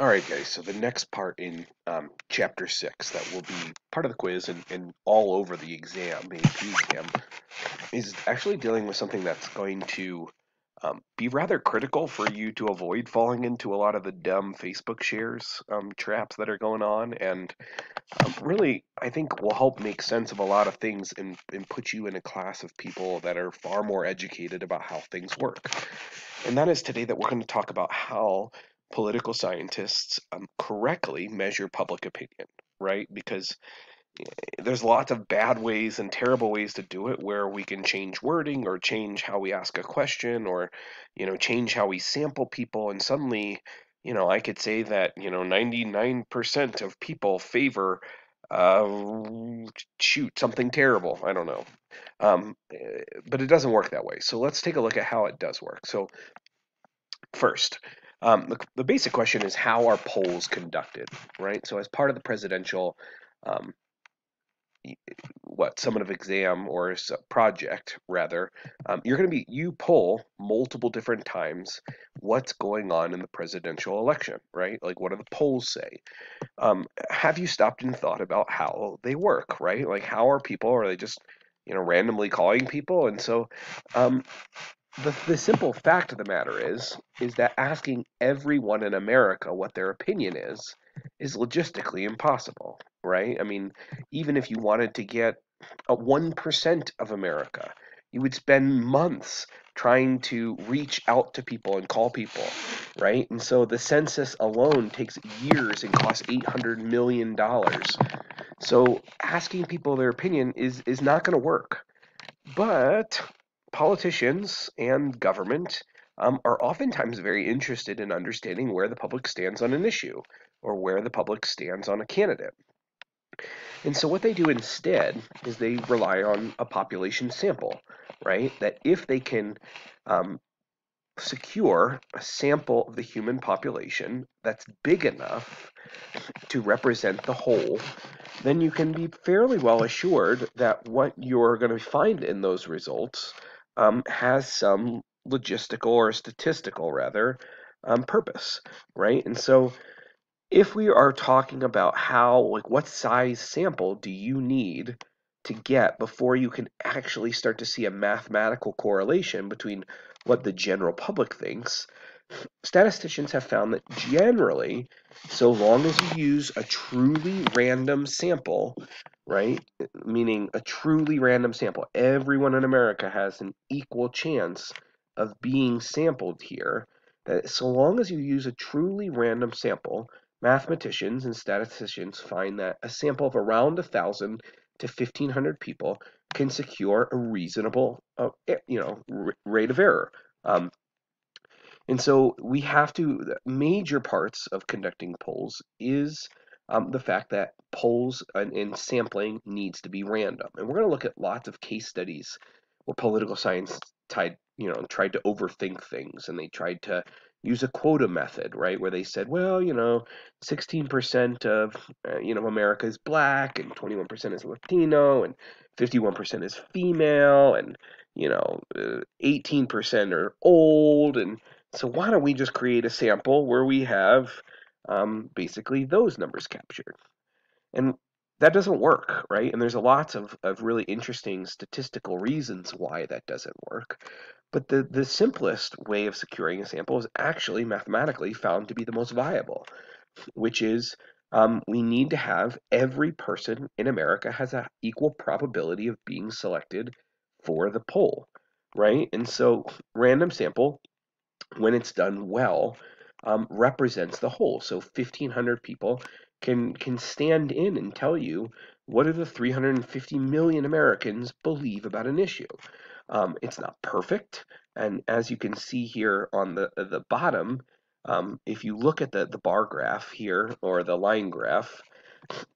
All right, guys. So the next part in um, chapter six that will be part of the quiz and, and all over the exam, AP exam, is actually dealing with something that's going to um, be rather critical for you to avoid falling into a lot of the dumb Facebook shares um, traps that are going on, and um, really, I think will help make sense of a lot of things and, and put you in a class of people that are far more educated about how things work. And that is today that we're going to talk about how political scientists um, correctly measure public opinion, right? Because eh, there's lots of bad ways and terrible ways to do it where we can change wording or change how we ask a question or you know change how we sample people and suddenly you know i could say that you know 99% of people favor uh, shoot something terrible. I don't know. Um, eh, but it doesn't work that way. So let's take a look at how it does work. So first um, the, the, basic question is how are polls conducted, right? So as part of the presidential, um, what summative exam or project rather, um, you're going to be you poll multiple different times what's going on in the presidential election, right? Like what do the polls say? Um, have you stopped and thought about how they work, right? Like how are people? Are they just you know randomly calling people? And so um, the, the simple fact of the matter is is that asking everyone in America what their opinion is is logistically impossible, right? I mean, even if you wanted to get a 1% of America, you would spend months trying to reach out to people and call people, right? And so the census alone takes years and costs 800 million dollars. So asking people their opinion is is not going to work. But politicians and government um, are oftentimes very interested in understanding where the public stands on an issue or where the public stands on a candidate. And so what they do instead is they rely on a population sample, right? That if they can um, secure a sample of the human population that's big enough to represent the whole, then you can be fairly well assured that what you're going to find in those results um, has some logistical or statistical rather um, purpose, right? And so if we are talking about how, like, what size sample do you need to get before you can actually start to see a mathematical correlation between what the general public thinks, statisticians have found that generally, so long as you use a truly random sample, right? Meaning a truly random sample. Everyone in America has an equal chance of being sampled here. That so long as you use a truly random sample, mathematicians and statisticians find that a sample of around a thousand to fifteen hundred people can secure a reasonable, uh, you know, rate of error. Um, and so we have to major parts of conducting polls is um, the fact that polls and, and sampling needs to be random. And we're going to look at lots of case studies where political science tied, you know, tried to overthink things and they tried to use a quota method, right? Where they said, well, you know, 16% of, uh, you know, America is black and 21% is Latino and 51% is female and, you know, uh, 18% are old. And so why don't we just create a sample where we have um, basically those numbers captured. And that doesn't work, right? And there's a lots of, of really interesting statistical reasons why that doesn't work. But the, the simplest way of securing a sample is actually mathematically found to be the most viable, which is um, we need to have every person in America has an equal probability of being selected for the poll, right? And so random sample, when it's done well, um, represents the whole. So 1,500 people can can stand in and tell you what do the 350 million Americans believe about an issue. Um, it's not perfect, and as you can see here on the the bottom, um, if you look at the the bar graph here or the line graph,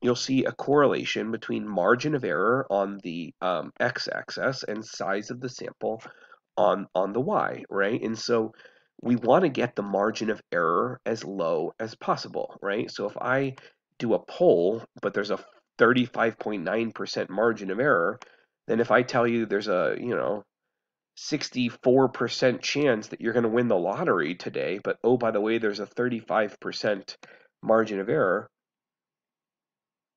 you'll see a correlation between margin of error on the um, x-axis and size of the sample on on the y, right? And so we want to get the margin of error as low as possible, right? So if I do a poll, but there's a 35.9% margin of error, then if I tell you there's a, you know, 64% chance that you're going to win the lottery today, but oh, by the way, there's a 35% margin of error,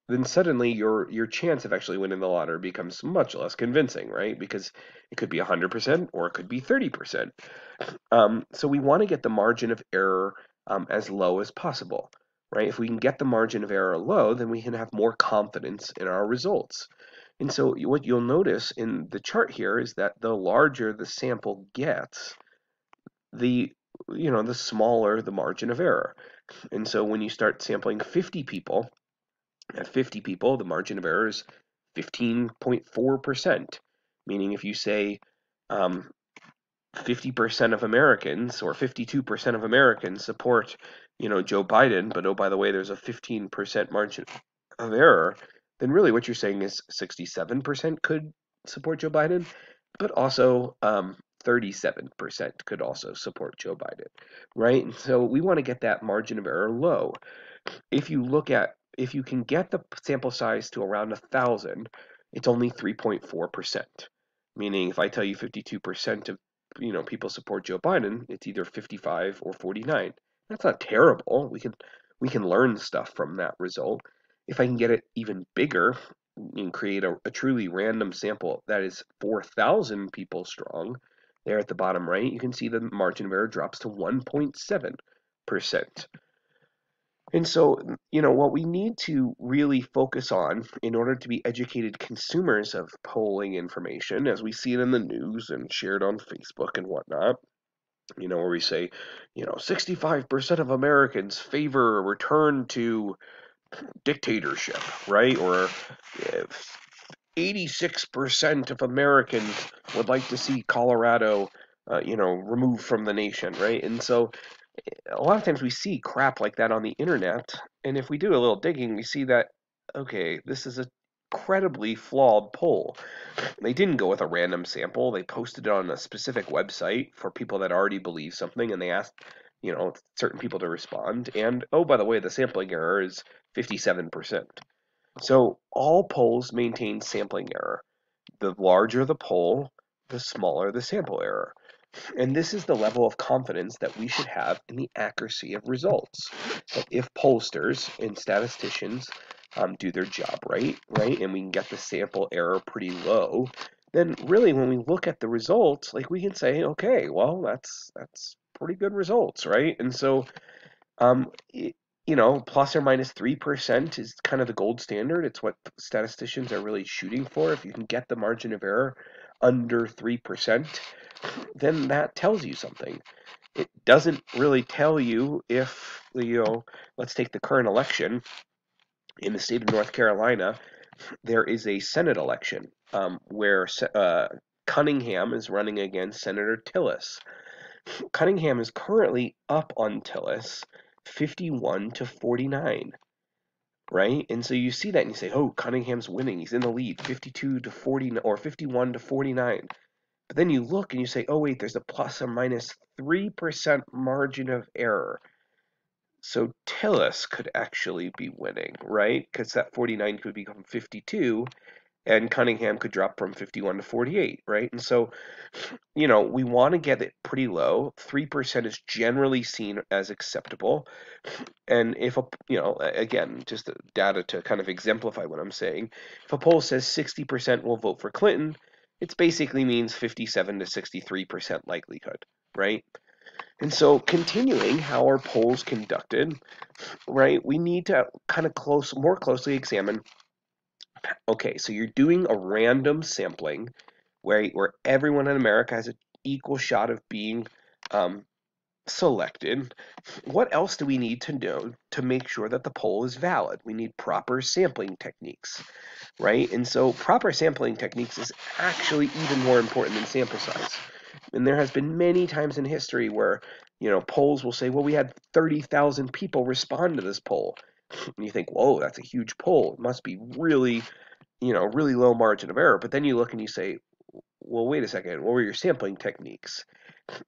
then suddenly your your chance of actually winning the lottery becomes much less convincing, right? Because it could be 100% or it could be 30%. Um, so we want to get the margin of error um, as low as possible, right? If we can get the margin of error low, then we can have more confidence in our results. And so what you'll notice in the chart here is that the larger the sample gets, the you know the smaller the margin of error. And so when you start sampling 50 people, at 50 people, the margin of error is 15.4%, meaning if you say um, 50% of Americans or 52% of Americans support, you know, Joe Biden, but oh, by the way, there's a 15% margin of error, then really what you're saying is 67% could support Joe Biden, but also um, 37% could also support Joe Biden, right? And so we want to get that margin of error low. If you look at, if you can get the sample size to around a thousand, it's only 3.4%. Meaning, if I tell you 52% of you know people support Joe Biden, it's either 55 or 49. That's not terrible. We can we can learn stuff from that result. If I can get it even bigger and create a, a truly random sample that is 4,000 people strong, there at the bottom right, you can see the margin of error drops to 1.7%. And so, you know, what we need to really focus on in order to be educated consumers of polling information, as we see it in the news and shared on Facebook and whatnot, you know, where we say, you know, 65% of Americans favor a return to dictatorship, right? Or 86% of Americans would like to see Colorado, uh, you know, removed from the nation, right? And so a lot of times we see crap like that on the internet, and if we do a little digging, we see that okay, this is a incredibly flawed poll. They didn't go with a random sample. They posted it on a specific website for people that already believe something, and they asked, you know, certain people to respond. And oh, by the way, the sampling error is 57%. So all polls maintain sampling error. The larger the poll, the smaller the sample error. And this is the level of confidence that we should have in the accuracy of results. That if pollsters and statisticians um, do their job right, right, and we can get the sample error pretty low, then really when we look at the results, like we can say, okay, well, that's that's pretty good results, right? And so, um, it, you know, plus or minus 3% is kind of the gold standard. It's what statisticians are really shooting for. If you can get the margin of error under 3%, then that tells you something. It doesn't really tell you if, you know, let's take the current election in the state of North Carolina, there is a Senate election um, where uh, Cunningham is running against Senator Tillis. Cunningham is currently up on Tillis 51 to 49 right? And so you see that and you say, "Oh, Cunningham's winning. He's in the lead, 52 to 40 or 51 to 49." But then you look and you say, "Oh, wait, there's a plus or minus 3% margin of error." So Tillis could actually be winning, right? Because that 49 could become 52 and Cunningham could drop from 51 to 48, right? And so, you know, we want to get it pretty low. 3% is generally seen as acceptable. And if a, you know, again, just data to kind of exemplify what I'm saying, if a poll says 60% will vote for Clinton, it basically means 57 to 63% likelihood, right? And so, continuing how our polls conducted, right, we need to kind of close, more closely examine Okay, so you're doing a random sampling where, where everyone in America has an equal shot of being um, selected. What else do we need to know to make sure that the poll is valid? We need proper sampling techniques, right? And so proper sampling techniques is actually even more important than sample size. And there has been many times in history where, you know, polls will say, well, we had 30,000 people respond to this poll. And you think, whoa, that's a huge poll. It must be really, you know, really low margin of error. But then you look and you say, well, wait a second, what were your sampling techniques?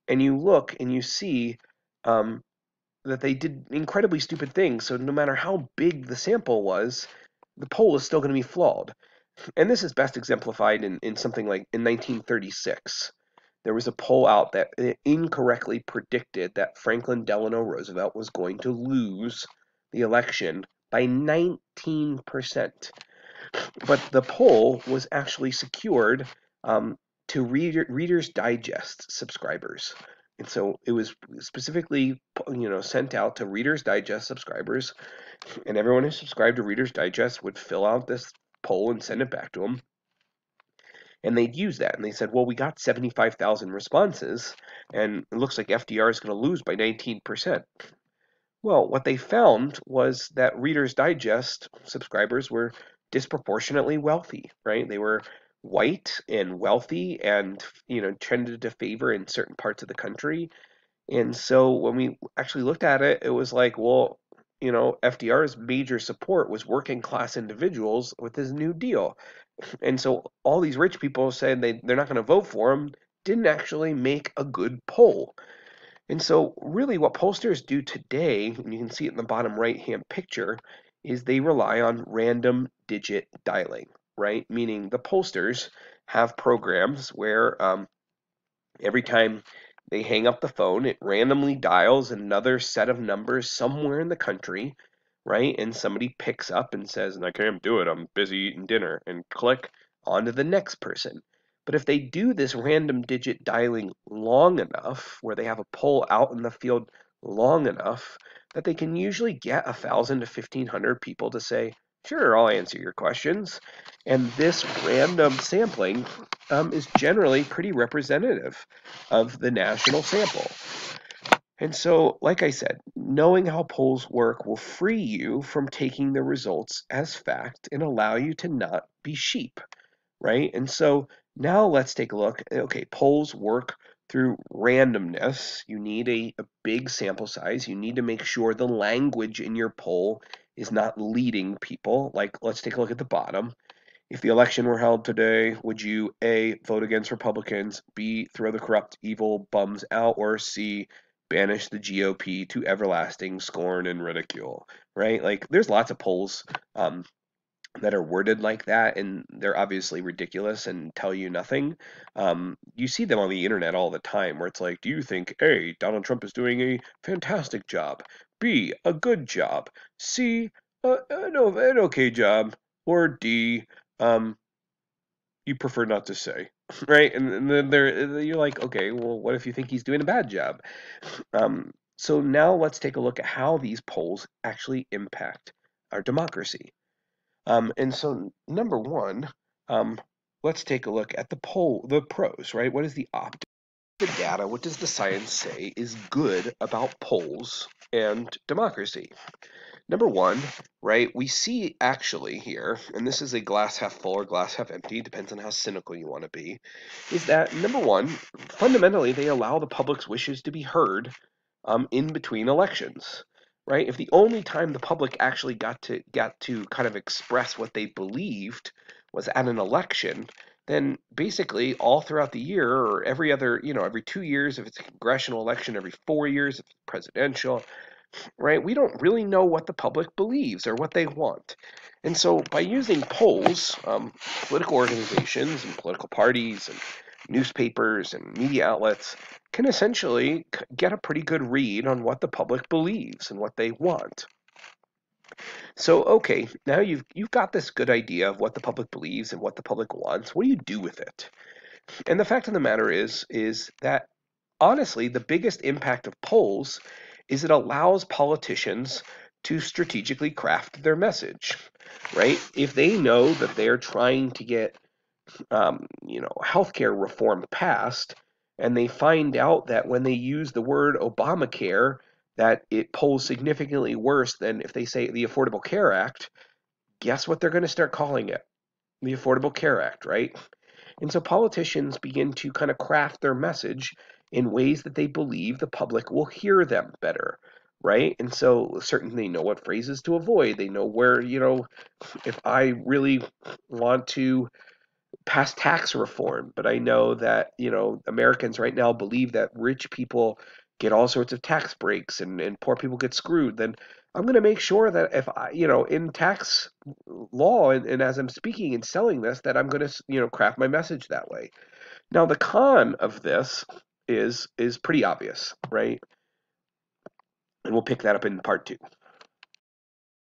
And you look and you see um, that they did incredibly stupid things. So no matter how big the sample was, the poll is still going to be flawed. And this is best exemplified in, in something like in 1936. there was a poll out that incorrectly predicted that Franklin Delano Roosevelt was going to lose the election by 19%. But the poll was actually secured um, to Reader, Reader's Digest subscribers. And so it was specifically, you know, sent out to Reader's Digest subscribers, and everyone who subscribed to Reader's Digest would fill out this poll and send it back to them. And they'd use that, and they said, "Well, we got 75,000 responses, and it looks like FDR is going to lose by 19%." Well, what they found was that Reader's Digest subscribers were disproportionately wealthy, right? They were white and wealthy and you know tended to favor in certain parts of the country. And so when we actually looked at it it was like well you know FDR's major support was working class individuals with his new deal. And so all these rich people saying they, they're not going to vote for him didn't actually make a good poll and so really what pollsters do today and you can see it in the bottom right hand picture is they rely on random digit dialing right? Meaning the pollsters have programs where um, every time they hang up the phone, it randomly dials another set of numbers somewhere in the country, right? And somebody picks up and says, I can't do it, I'm busy eating dinner, and click on to the next person. But if they do this random digit dialing long enough, where they have a poll out in the field long enough, that they can usually get a thousand to fifteen hundred people to say, Sure, I'll answer your questions. And this random sampling um, is generally pretty representative of the national sample. And so, like I said, knowing how polls work will free you from taking the results as fact and allow you to not be sheep, right? And so now let's take a look. Okay, polls work through randomness. You need a, a big sample size. You need to make sure the language in your poll is not leading people. Like, let's take a look at the bottom. If the election were held today, would you A, vote against Republicans, B, throw the corrupt, evil bums out, or C, banish the GOP to everlasting scorn and ridicule? Right? Like, there's lots of polls um, that are worded like that, and they're obviously ridiculous and tell you nothing. Um, you see them on the internet all the time where it's like, do you think A, Donald Trump is doing a fantastic job? B, a good job. C, uh, an, an okay job. Or D, um, you prefer not to say, right? And, and then there, you're like, okay, well, what if you think he's doing a bad job? Um, so now let's take a look at how these polls actually impact our democracy. Um, and so number one, um, let's take a look at the poll, the pros, right? What is the opt? The data, what does the science say is good about polls and democracy? Number one, right, we see actually here, and this is a glass half full or glass half empty, depends on how cynical you want to be, is that number one, fundamentally, they allow the public's wishes to be heard um, in between elections right? If the only time the public actually got to got to kind of express what they believed was at an election, then basically all throughout the year or every other, you know, every 2 years if it's a congressional election, every 4 years if it's presidential, right? We don't really know what the public believes or what they want. And so by using polls, um, political organizations and political parties and newspapers and media outlets can essentially get a pretty good read on what the public believes and what they want. So, okay, now you've you've got this good idea of what the public believes and what the public wants. What do you do with it? And the fact of the matter is is that honestly, the biggest impact of polls is it allows politicians to strategically craft their message, right? If they know that they're trying to get um, you know, healthcare reform passed, and they find out that when they use the word Obamacare, that it polls significantly worse than if they say the Affordable Care Act, guess what they're going to start calling it? The Affordable Care Act, right? And so politicians begin to kind of craft their message in ways that they believe the public will hear them better, right? And so certainly know what phrases to avoid. They know where, you know, if I really want to pass tax reform, but I know that you know Americans right now believe that rich people get all sorts of tax breaks and, and poor people get screwed. Then I'm going to make sure that if I, you know, in tax law and, and as I'm speaking and selling this, that I'm going to, you know, craft my message that way. Now the con of this is is pretty obvious, right? And we'll pick that up in part two.